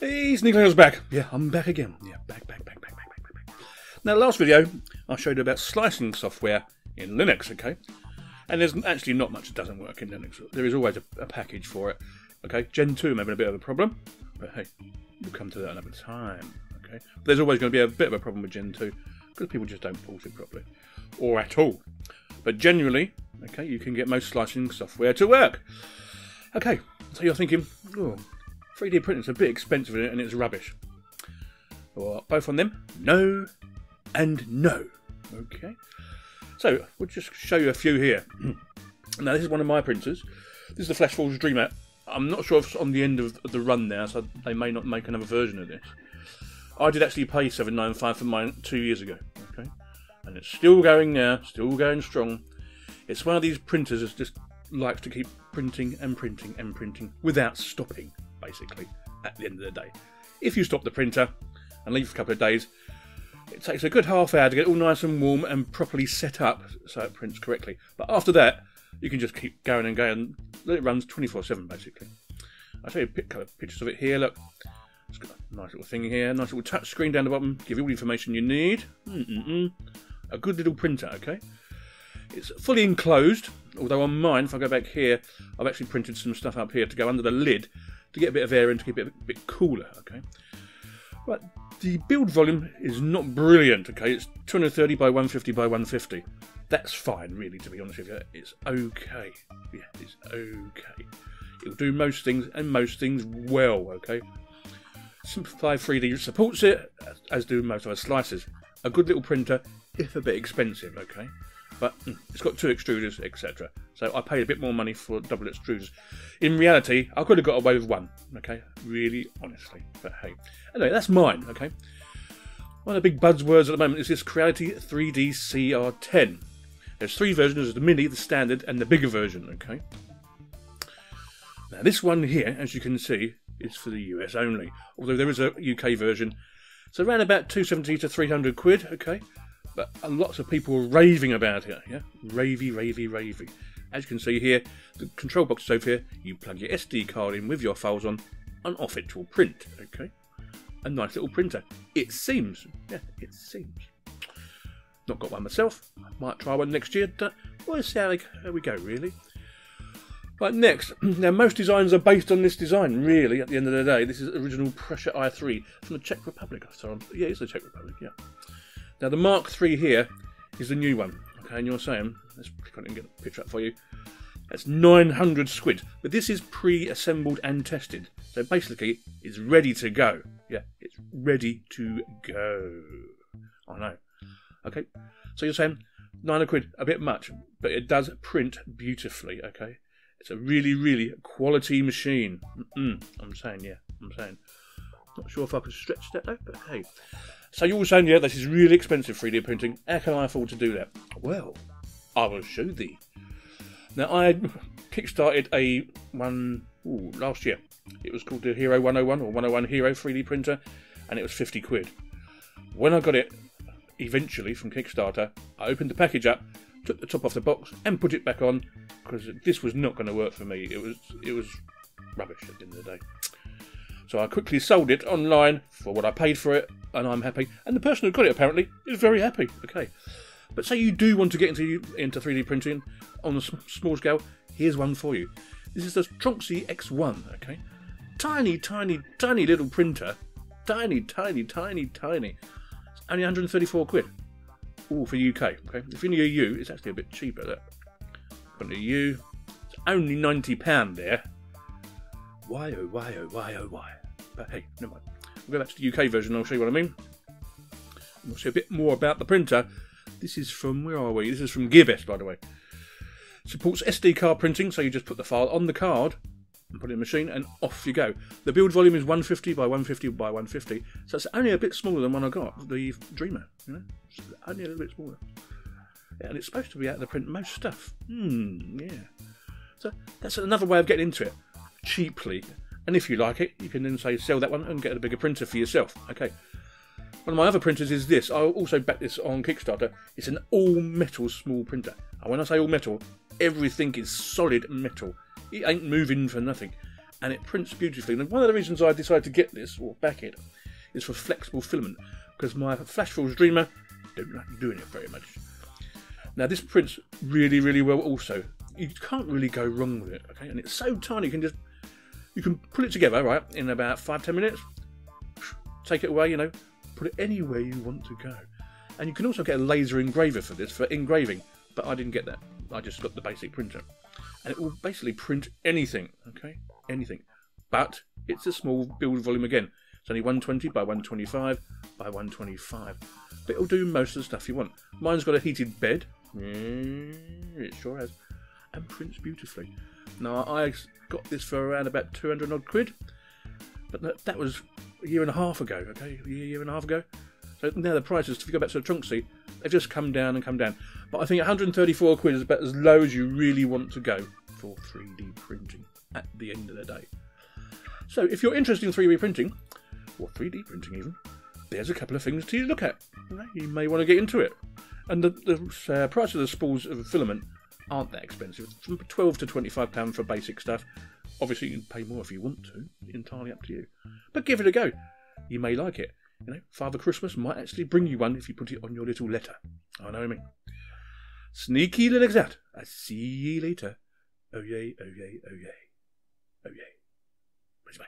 Hey, Sneakler's back. Yeah, I'm back again. Yeah, back, back, back, back, back, back, back. Now, last video, I showed you about slicing software in Linux, okay? And there's actually not much that doesn't work in Linux. There is always a, a package for it, okay? Gentoo, I'm having a bit of a problem, but hey, we'll come to that another time, okay? But there's always going to be a bit of a problem with Gentoo because people just don't port it properly or at all. But generally, okay, you can get most slicing software to work. Okay, so you're thinking, oh, 3D printing's a bit expensive and it's rubbish. Well, both on them, no and no. Okay, so we'll just show you a few here. now, this is one of my printers. This is the Flash Flashforge Dreamer. I'm not sure if it's on the end of the run now, so they may not make another version of this. I did actually pay 795 for mine two years ago. Okay, and it's still going now, still going strong. It's one of these printers that just likes to keep printing and printing and printing without stopping, basically, at the end of the day. If you stop the printer and leave for a couple of days, it takes a good half hour to get all nice and warm and properly set up so it prints correctly. But after that, you can just keep going and going. It runs 24 7 basically. I'll show you a couple of pictures of it here. Look, it's got a nice little thing here, nice little touch screen down the bottom, give you all the information you need. Mm-mm-mm. A good little printer, okay? It's fully enclosed, although on mine, if I go back here, I've actually printed some stuff up here to go under the lid to get a bit of air in to keep it a bit cooler, okay? But the build volume is not brilliant, okay? It's 230 by 150 by 150. That's fine, really, to be honest with you. It's okay. Yeah, it's okay. It'll do most things and most things well, okay? Simplify 3D supports it, as do most of our slices. A good little printer, if a bit expensive, okay? But mm, it's got two extruders, etc. So I paid a bit more money for double extruders. In reality, I could have got away with one, okay? Really, honestly. But hey. Anyway, that's mine, okay? One of the big buzzwords at the moment is this Creality 3D CR10. There's three versions, there's the mini, the standard, and the bigger version, okay? Now this one here, as you can see, is for the US only. Although there is a UK version. So around about 270 to 300 quid, okay? But uh, lots of people are raving about it, yeah? Ravey, ravey, ravey. As you can see here, the control box is over here. You plug your SD card in with your files on, and off it will print, okay? A nice little printer. It seems, yeah, it seems. Not got one myself. I might try one next year. We'll see how, we go, really. Right, next. Now, most designs are based on this design, really, at the end of the day. This is original Prusa i3 from the Czech Republic. Sorry, yeah, it's the Czech Republic, yeah. Now the Mark III here is the new one. Okay, and you're saying, let's click on it and get a picture up for you. That's 900 squid, but this is pre-assembled and tested. So basically, it's ready to go. Yeah, it's ready to go. I know. Okay, so you're saying 900 quid, a bit much, but it does print beautifully. Okay, it's a really, really quality machine. Mm-mm. I'm saying, yeah, I'm saying. Not sure if I can stretch that though, but hey. So you're saying, yeah, this is really expensive 3D printing. How can I afford to do that? Well, I will show thee. Now, I kickstarted a one ooh, last year. It was called the Hero 101 or 101 Hero 3D printer, and it was 50 quid. When I got it eventually from Kickstarter, I opened the package up, took the top off the box, and put it back on because this was not going to work for me. It was it was rubbish at the end of the day. So I quickly sold it online for what I paid for it, and I'm happy. And the person who got it apparently is very happy. Okay. But say you do want to get into into 3D printing on a small scale, here's one for you. This is the Tronxy X1, okay? Tiny, tiny, tiny little printer. Tiny, tiny, tiny, tiny. It's only 134 quid. All for UK, okay? If you're in the EU, it's actually a bit cheaper. That. From the EU, it's only £90 there. Why, oh, why, oh, why, oh, why? But hey, never mind. We'll go back to the UK version, I'll show you what I mean. I'll see a bit more about the printer. This is from, where are we? This is from GearBest, by the way. Supports SD card printing, so you just put the file on the card and put it in the machine, and off you go. The build volume is 150 by 150 by 150, so it's only a bit smaller than one I got, the Dreamer, you know? Only a little bit smaller. Yeah, and it's supposed to be able to print most stuff. Hmm, yeah. So that's another way of getting into it cheaply. And if you like it, you can then say sell that one and get a bigger printer for yourself. Okay. One of my other printers is this. I also back this on Kickstarter. It's an all metal small printer. And when I say all metal, everything is solid metal. It ain't moving for nothing. and it prints beautifully. And one of the reasons I decided to get this, or back it, is for flexible filament, because my Flash Forge Dreamer don't like doing it very much. Now this prints really, really well also. You can't really go wrong with it, okay? And it's so tiny, you can just, you can pull it together, right, in about five, ten minutes, take it away, you know, put it anywhere you want to go. And you can also get a laser engraver for this, for engraving, but I didn't get that. I just got the basic printer. And it will basically print anything, okay? Anything. But it's a small build volume again. It's only 120 by 125 by 125. But it'll do most of the stuff you want. Mine's got a heated bed. Mm, it sure has. And prints beautifully. Now, I got this for around about 200 odd quid. But that, was a year and a half ago, okay? A year and a half ago. So now the prices, if you go back to the Tronxy, they've just come down and come down. But I think 134 quid is about as low as you really want to go for 3D printing at the end of the day. So if you're interested in 3D printing, or 3D printing even, there's a couple of things to look at. You may want to get into it. And the, the uh, price of the spools of filament aren't that expensive. From 12 to 25 pound for basic stuff. Obviously, you can pay more if you want to. Entirely up to you. But give it a go. You may like it. You know, Father Christmas might actually bring you one if you put it on your little letter. I know what I mean. Sneaky little exat. I see ye later. Oh yay, oh yay, oh yay. Oh yay. Bye.